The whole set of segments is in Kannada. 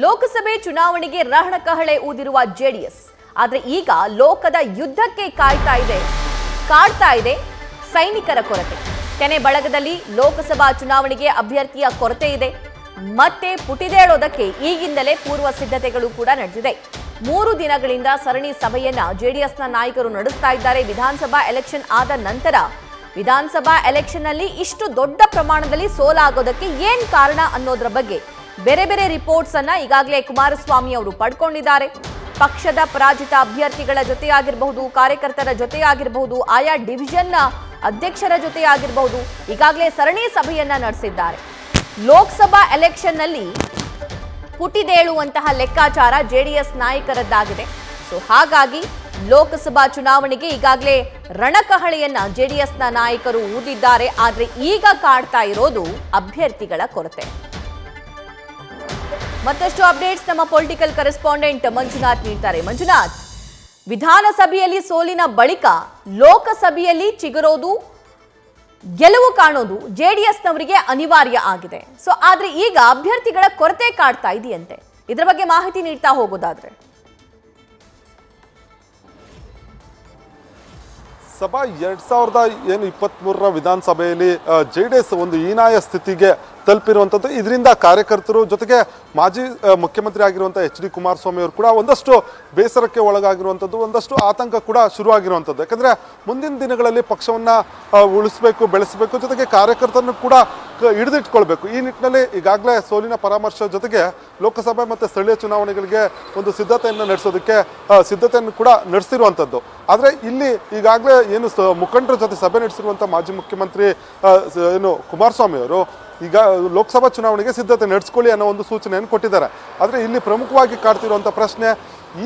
ಲೋಕಸಭೆ ಚುನಾವಣೆಗೆ ರಹಣಕಹಳೆ ಊದಿರುವ ಜೆಡಿಎಸ್. ಆದರೆ ಈಗ ಲೋಕದ ಯುದ್ಧಕ್ಕೆ ಕಾಯ್ತಾ ಇದೆ. ಕಾಡ್ತಾ ಇದೆ ಸೈನಿಕರ ಕೊರತೆ. ಕೆನೆ ಬಳಗದಲ್ಲಿ ಲೋಕಸಭಾ ಚುನಾವಣೆಗೆ ಅಭ್ಯರ್ಥಿಯ ಕೊರತೆ ಇದೆ. ಮತ್ತೆ ಪುಟಿದೇಳೋದಕ್ಕೆ ಈಗಿಂದಲೇ ಪೂರ್ವ ಸಿದ್ಧತೆಗಳು ಕೂಡ ನಡೆದಿದೆ. ಮೂರು ದಿನಗಳಿಂದ ಸರಣಿ ಸಭೆಯನ್ನ ಜೆಡಿಎಸ್ನ ನಾಯಕರು ನಡೆಸ್ತಾ ಇದ್ದಾರೆ. ವಿಧಾನಸಭಾ ಎಲೆಕ್ಷನ್ ಆದ ನಂತರ ವಿಧಾನಸಭಾ ಎಲೆಕ್ಷನ್ನಲ್ಲಿ ಇಷ್ಟು ದೊಡ್ಡ ಪ್ರಮಾಣದಲ್ಲಿ ಸೋಲಾಗೋದಕ್ಕೆ ಏನ್ ಕಾರಣ ಅನ್ನೋದ್ರ ಬಗ್ಗೆ ಬೇರೆ ಬೇರೆ ರಿಪೋರ್ಟ್ಸ್ ಅನ್ನ ಈಗಾಗಲೇ ಕುಮಾರಸ್ವಾಮಿ ಅವರು ಪಡ್ಕೊಂಡಿದ್ದಾರೆ. ಪಕ್ಷದ ಪರಾಜಿತ ಅಭ್ಯರ್ಥಿಗಳ ಜೊತೆಯಾಗಿರಬಹುದು, ಕಾರ್ಯಕರ್ತರ ಜೊತೆಯಾಗಿರಬಹುದು, ಆಯಾ ಡಿವಿಷನ್ನ ಅಧ್ಯಕ್ಷರ ಜೊತೆಯಾಗಿರಬಹುದು, ಈಗಾಗಲೇ ಸರಣಿ ಸಭೆಯನ್ನ ನಡೆಸಿದ್ದಾರೆ. ಲೋಕಸಭಾ ಎಲೆಕ್ಷನ್ನಲ್ಲಿ ಪುಟಿದೇಳುವಂತಹ ಲೆಕ್ಕಾಚಾರ ಜೆಡಿಎಸ್ ನಾಯಕರದ್ದಾಗಿದೆ. ಸೊ ಹಾಗಾಗಿ ಲೋಕಸಭಾ ಚುನಾವಣೆಗೆ ಈಗಾಗಲೇ ರಣಕಹಳೆಯನ್ನ ಜೆಡಿಎಸ್ನ ನಾಯಕರು ಊದಿದ್ದಾರೆ. ಆದರೆ ಈಗ ಕಾಡ್ತಾ ಇರೋದು ಅಭ್ಯರ್ಥಿಗಳ ಕೊರತೆ. ಮತ್ತಷ್ಟು ಅಪ್ಡೇಟ್ಸ್ ನಮ್ಮ ಪೊಲಿಟಿಕಲ್ ಕರೆಸ್ಪಾಂಡೆಂಟ್ ಮಂಜುನಾಥ್ ನೀಡ್ತಾರೆ. ಮಂಜುನಾಥ್, ವಿಧಾನಸಭೆಯಲ್ಲಿ ಸೋಲಿನ ಬಳಿಕ ಲೋಕಸಭೆಯಲ್ಲಿ ಚಿಗುರೋದು, ಗೆಲುವು ಕಾಣೋದು ಜೆಡಿಎಸ್ನವರಿಗೆ ಅನಿವಾರ್ಯ ಆಗಿದೆ. ಸೊ, ಆದ್ರೆ ಈಗ ಅಭ್ಯರ್ಥಿಗಳ ಕೊರತೆ ಕಾಡ್ತಾ ಇದೆಯಂತೆ. ಇದರ ಬಗ್ಗೆ ಮಾಹಿತಿ ನೀಡ್ತಾ ಹೋಗೋದಾದ್ರೆ. ಸಭಾ ಎರಡ್ ಸಾವಿರದ ಏನು ಇಪ್ಪತ್ತ್ಮೂರರ ವಿಧಾನಸಭೆಯಲ್ಲಿ ಜೆ ಡಿ ಎಸ್ ಒಂದು ಹೀನಾಯ ಸ್ಥಿತಿಗೆ ತಲುಪಿರುವಂಥದ್ದು ಇದರಿಂದ ಕಾರ್ಯಕರ್ತರು ಜೊತೆಗೆ ಮಾಜಿ ಮುಖ್ಯಮಂತ್ರಿ ಆಗಿರುವಂಥ ಎಚ್ ಡಿ ಕುಮಾರಸ್ವಾಮಿ ಅವರು ಕೂಡ ಒಂದಷ್ಟು ಬೇಸರಕ್ಕೆ ಒಳಗಾಗಿರುವಂಥದ್ದು ಒಂದಷ್ಟು ಆತಂಕ ಕೂಡ ಶುರುವಾಗಿರುವಂಥದ್ದು ಯಾಕಂದರೆ ಮುಂದಿನ ದಿನಗಳಲ್ಲಿ ಪಕ್ಷವನ್ನು ಉಳಿಸಬೇಕು, ಬೆಳೆಸಬೇಕು ಜೊತೆಗೆ ಕಾರ್ಯಕರ್ತರನ್ನು ಕೂಡ ಹಿಡಿದಿಟ್ಕೊಳ್ಬೇಕು. ಈ ನಿಟ್ಟಿನಲ್ಲಿ ಈಗಾಗಲೇ ಸೋಲಿನ ಪರಾಮರ್ಶೆ ಜೊತೆಗೆ ಲೋಕಸಭೆ ಮತ್ತು ಸ್ಥಳೀಯ ಚುನಾವಣೆಗಳಿಗೆ ಒಂದು ಸಿದ್ಧತೆಯನ್ನು ನಡೆಸೋದಕ್ಕೆ ಸಿದ್ಧತೆಯನ್ನು ಕೂಡ ನಡೆಸಿರುವಂಥದ್ದು. ಆದರೆ ಇಲ್ಲಿ ಈಗಾಗಲೇ ಏನು ಮುಖಂಡರ ಜೊತೆ ಸಭೆ ನಡೆಸಿರುವಂಥ ಮಾಜಿ ಮುಖ್ಯಮಂತ್ರಿ ಏನು ಕುಮಾರಸ್ವಾಮಿ ಅವರು ಈಗ ಲೋಕಸಭಾ ಚುನಾವಣೆಗೆ ಸಿದ್ಧತೆ ನಡೆಸ್ಕೊಳ್ಳಿ ಅನ್ನೋ ಒಂದು ಸೂಚನೆಯನ್ನು ಕೊಟ್ಟಿದ್ದಾರೆ. ಆದರೆ ಇಲ್ಲಿ ಪ್ರಮುಖವಾಗಿ ಕಾಡ್ತಿರುವಂಥ ಪ್ರಶ್ನೆ,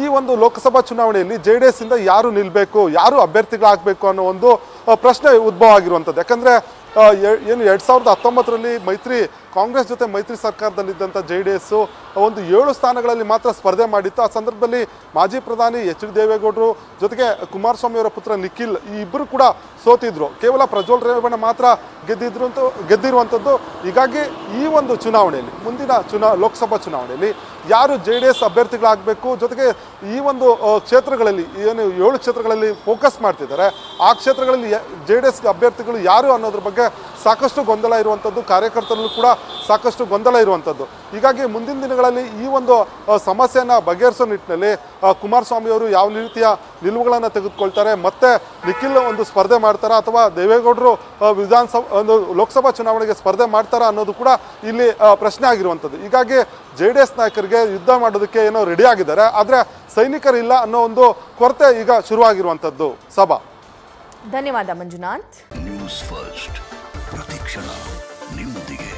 ಈ ಒಂದು ಲೋಕಸಭಾ ಚುನಾವಣೆಯಲ್ಲಿ ಜೆ ಡಿ ಯಾರು ನಿಲ್ಲಬೇಕು ಯಾರು ಅಭ್ಯರ್ಥಿಗಳಾಗಬೇಕು ಅನ್ನೋ ಒಂದು ಪ್ರಶ್ನೆ ಉದ್ಭವ ಆಗಿರುವಂಥದ್ದು. ಯಾಕಂದರೆ ಏನು ಎರಡು ಸಾವಿರದ ಹತ್ತೊಂಬತ್ತರಲ್ಲಿ ಮೈತ್ರಿ, ಕಾಂಗ್ರೆಸ್ ಜೊತೆ ಮೈತ್ರಿ ಸರ್ಕಾರದಲ್ಲಿದ್ದಂಥ ಜೆ ಡಿ ಎಸ್ಸು ಒಂದು ಏಳು ಸ್ಥಾನಗಳಲ್ಲಿ ಮಾತ್ರ ಸ್ಪರ್ಧೆ ಮಾಡಿತ್ತು. ಆ ಸಂದರ್ಭದಲ್ಲಿ ಮಾಜಿ ಪ್ರಧಾನಿ ಎಚ್ ಡಿ ದೇವೇಗೌಡರು ಜೊತೆಗೆ ಕುಮಾರಸ್ವಾಮಿ ಅವರ ಪುತ್ರ ನಿಖಿಲ್ ಈ ಇಬ್ಬರು ಕೂಡ ಸೋತಿದ್ರು. ಕೇವಲ ಪ್ರಜ್ವಲ್ ರೇವಣ್ಣ ಮಾತ್ರ ಗೆದ್ದಿದ್ರು ಅಂತ ಗೆದ್ದಿರುವಂಥದ್ದು. ಹೀಗಾಗಿ ಈ ಒಂದು ಚುನಾವಣೆಯಲ್ಲಿ, ಮುಂದಿನ ಚುನಾ, ಲೋಕಸಭಾ ಚುನಾವಣೆಯಲ್ಲಿ ಯಾರು ಜೆ ಡಿ ಎಸ್ ಅಭ್ಯರ್ಥಿಗಳಾಗಬೇಕು, ಜೊತೆಗೆ ಈ ಒಂದು ಕ್ಷೇತ್ರಗಳಲ್ಲಿ ಏನು ಏಳು ಕ್ಷೇತ್ರಗಳಲ್ಲಿ ಫೋಕಸ್ ಮಾಡ್ತಿದ್ದಾರೆ, ಆ ಕ್ಷೇತ್ರಗಳಲ್ಲಿ ಜೆ ಡಿ ಎಸ್ ಅಭ್ಯರ್ಥಿಗಳು ಯಾರು ಅನ್ನೋದ್ರ ಬಗ್ಗೆ ಸಾಕಷ್ಟು ಗೊಂದಲ ಇರುವಂಥದ್ದು, ಕಾರ್ಯಕರ್ತರಲ್ಲೂ ಕೂಡ ಸಾಕಷ್ಟು ಗೊಂದಲ ಇರುವಂಥದ್ದು. ಹೀಗಾಗಿ ಮುಂದಿನ ದಿನಗಳಲ್ಲಿ ಈ ಒಂದು ಸಮಸ್ಯೆಯನ್ನು ಬಗೆಹರಿಸೋ ನಿಟ್ಟಿನಲ್ಲಿ ಕುಮಾರಸ್ವಾಮಿಯವರು ಯಾವ ರೀತಿಯ ನಿಲುವುಗಳನ್ನು ತೆಗೆದುಕೊಳ್ತಾರೆ, ಮತ್ತೆ ನಿಖಿಲ್ ಒಂದು ಸ್ಪರ್ಧೆ ಮಾಡ್ತಾರಾ ಅಥವಾ ದೇವೇಗೌಡರು ವಿಧಾನಸಭಾ, ಒಂದು ಲೋಕಸಭಾ ಚುನಾವಣೆಗೆ ಸ್ಪರ್ಧೆ ಮಾಡ್ತಾರಾ ಅನ್ನೋದು ಕೂಡ ಇಲ್ಲಿ ಪ್ರಶ್ನೆ ಆಗಿರುವಂಥದ್ದು. ಹೀಗಾಗಿ ಜೆ ಡಿ ಎಸ್ ನಾಯಕರಿಗೆ ಯುದ್ಧ ಮಾಡೋದಕ್ಕೆ ಏನೋ ರೆಡಿ ಆಗಿದ್ದಾರೆ, ಆದರೆ ಸೈನಿಕರಿಲ್ಲ ಅನ್ನೋ ಒಂದು ಕೊರತೆ ಈಗ ಶುರುವಾಗಿರುವಂಥದ್ದು. ಸಭಾ. ಧನ್ಯವಾದ ಮಂಜುನಾಥ್. ನ್ಯೂಸ್ ಫಸ್ಟ್ ಪ್ರತಿಕ್ಷಣ ನಿಮ್ಮೊಂದಿಗೆ.